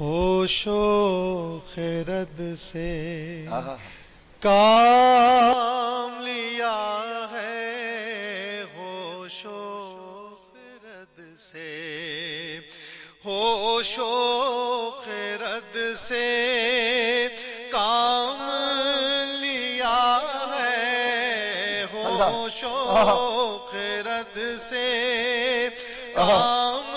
ہوش و خیرد سے کام لیا ہے ہوش و خیرد سے۔ ہوش و خیرد سے کام لیا ہے ہوش و خیرد سے کام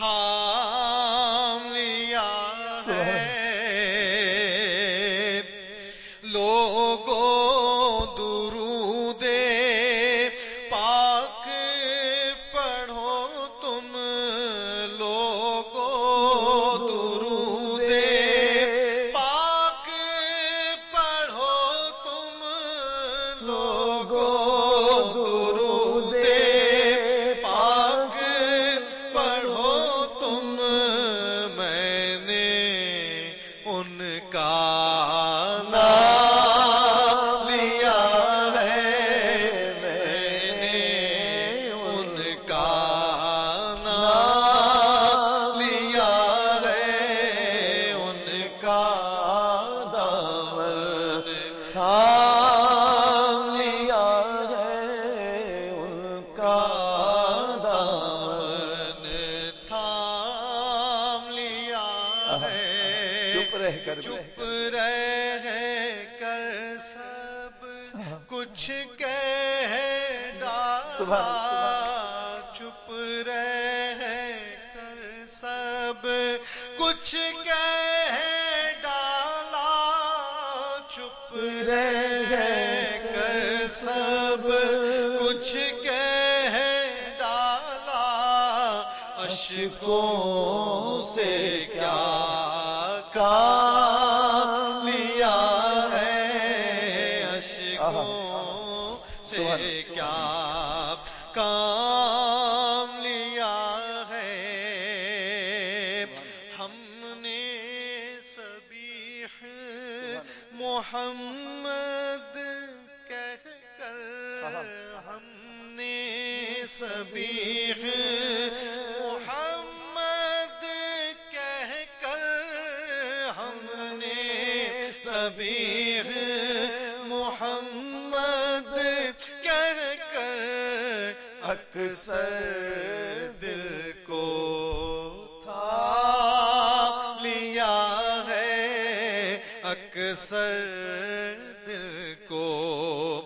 他。تھام لیا ہے ان کا دامن۔ تھام لیا ہے۔ چپ رہ کر چپ رہ کر سب کچھ کہہ ڈالا۔ چپ رہ کر سب کچھ کہہ رہ کر سب کچھ کہہ ڈالا۔ اشکوں سے کیا کام لیا ہے؟ اشکوں سے کیا کام لیا ہے؟ ہم نے سبیح محمد کہہ کر ہم نے سبیح محمد کہہ کر ہم نے سبیح محمد کہہ کر اکثر دل کو اکثر دل کو